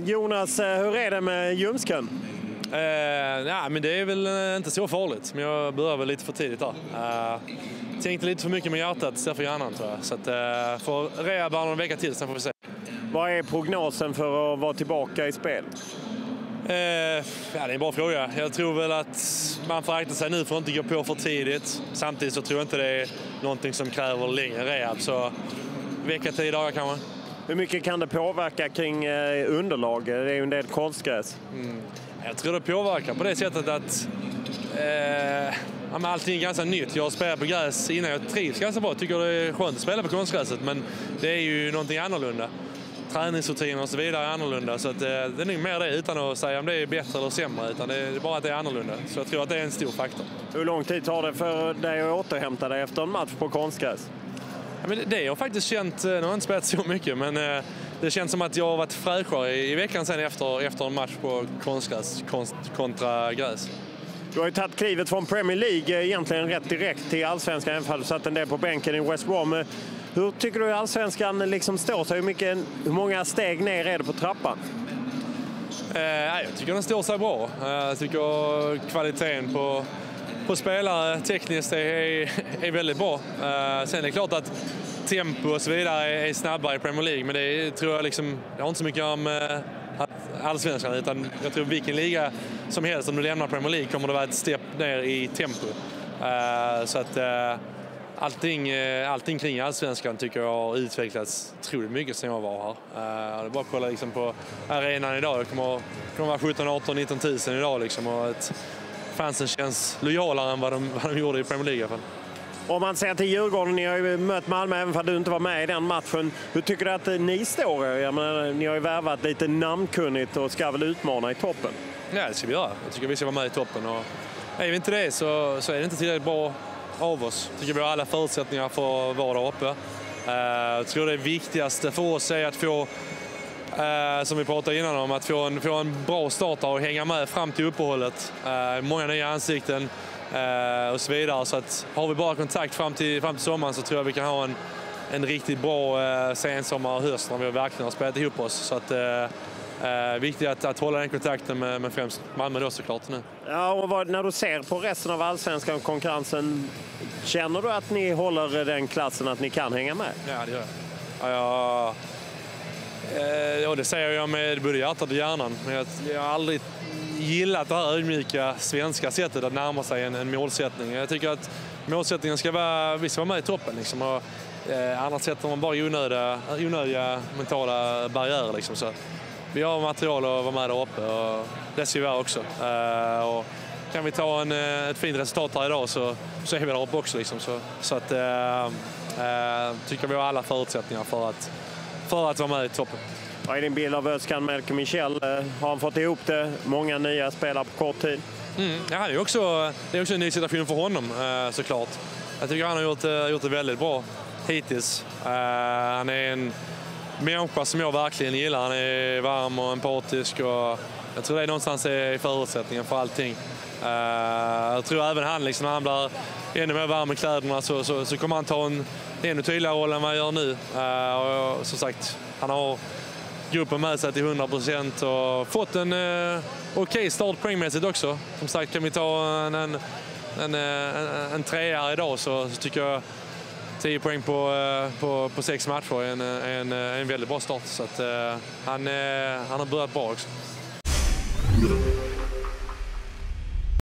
Jonas, eh, hur är det med ljumsken? Eh, ja, men det är väl eh, inte så farligt, men jag började väl lite för tidigt där. Eh, tänkte lite för mycket med hjärtat istället för hjärnan tror jag. Så att, eh, får rehab någon vecka till, sen får vi se. Vad är prognosen för att vara tillbaka i spel? Eh, ja, det är en bra fråga. Jag tror väl att man får akta sig nu för att inte gå på för tidigt. Samtidigt så tror jag inte det är någonting som kräver längre rehab. Så vecka, tio dagar kanske. Hur mycket kan det påverka kring eh, underlag? Det är ju en del konstgräs. Jag tror det påverkar på det sättet att eh, ja, allting är ganska nytt. Jag har spelat på gräs innan. Jag trivs ganska bra. Jag tycker det är skönt att spela på konstgräset, men det är ju någonting annorlunda. Träningsrutiner och så vidare är annorlunda. Så att, eh, det är nog mer det, utan att säga om det är bättre eller sämre. Utan det är bara att det är annorlunda. Så jag tror att det är en stor faktor. Hur lång tid tar det för dig att återhämta dig efter en match på konstgräs? Men det- har jag faktiskt känt, eh, nu har jag inte spelat så mycket, men eh, det känns som att jag har varit fräschare i, veckan sen efter, efter en match på konstgräs konst, kontra gräs. Du har ju tagit klivet från Premier League eh, egentligen rätt direkt till Allsvenskan, även om du satt en del på bänken i West Brom. Hur tycker du Allsvenskan liksom står sig? Hur, mycket, hur många steg ner är det på trappan? Eh, jag tycker den står sig bra. Jag tycker kvaliteten på, på spelare tekniskt är, är, är väldigt bra. Eh, sen är det klart att tempo och så vidare är, är snabbare i Premier League, men det tror jag liksom, det har inte så mycket om eh, allsvenskan, utan jag tror vilken liga som helst, om du lämnar Premier League kommer det vara ett steg ner i tempo. Eh, så att eh, allting, allting kring allsvenskan tycker jag har utvecklats otroligt mycket sen jag var här. Det är bara att kolla liksom på arenan idag. Det kommer, kommer vara 17, 18, 19 000 idag liksom, och ett, fansen känns lojalare än vad de, vad de gjorde i Premier League i alla fall. Om man ser till Djurgården, ni har ju mött Malmö även om du inte var med i den matchen. Hur tycker du att eh, ni står er? Jag menar, ni har ju värvat lite namnkunnigt och ska väl utmana i toppen. Ja, det ska vi göra. Jag tycker vi ska vara med i toppen. Och är vi inte det så, så är det inte tillräckligt bra av oss. Jag tycker vi har alla förutsättningar för att vara där uppe. Eh, jag tror det viktigaste för oss är att få, eh, som vi pratade innan om, att få en, få en bra start och hänga med fram till uppehållet. Eh, många nya ansikten eh, och så vidare. Så att har vi bara kontakt fram till, fram till sommaren så tror jag vi kan ha en, en riktigt bra eh, sensommar och höst när vi verkligen har spelat ihop oss. Så att, eh, eh, viktigt att, att hålla den kontakten med, med främst Malmö då såklart nu. Ja, och vad, när du ser på resten av allsvenskan och konkurrensen, känner du att ni håller den klassen att ni kan hänga med? Ja, det gör jag. Ja, jag Eh, ja, det säger jag med både hjärtat och hjärnan. Men jag, jag har aldrig gillat det här ödmjuka svenska sättet att närma sig en, en målsättning. Jag tycker att målsättningen ska vara, vi ska vara med i toppen. Liksom, och, eh, annars sätter man bara onödiga, onödiga mentala barriärer. Liksom, så. Vi har material att vara med där uppe och det ska vi vara också. Eh, och kan vi ta en, eh, ett fint resultat här idag så, så är vi där uppe också. Liksom, så, så att, eh, eh, tycker vi har alla förutsättningar för att, för att vara med i toppen. Vad är din bild av Özcan Melker Michel? Eh, Har han fått ihop det? Många nya spelare på kort tid. Mm. Ja, det, är också, det är också en ny situation för honom eh, såklart. Jag tycker han har gjort, eh, gjort det väldigt bra hittills. Han är en människa som jag verkligen gillar. Han är varm och empatisk och jag tror det är någonstans är förutsättningen för allting. Eh, jag tror även han, liksom, när han blir ännu mer varm i kläderna så, så, så kommer han ta en ännu tydligare roll än vad han gör nu. Eh, och, som sagt, han har gruppen med sig till 100 procent och fått en eh, okej start poängmässigt också. Som sagt, kan vi ta en, en, en, eh, en, en trea idag så, så tycker jag 10 poäng på, eh, på, på sex matcher är en, eh, en, eh, en väldigt bra start. Så att, han, han har börjat bra också.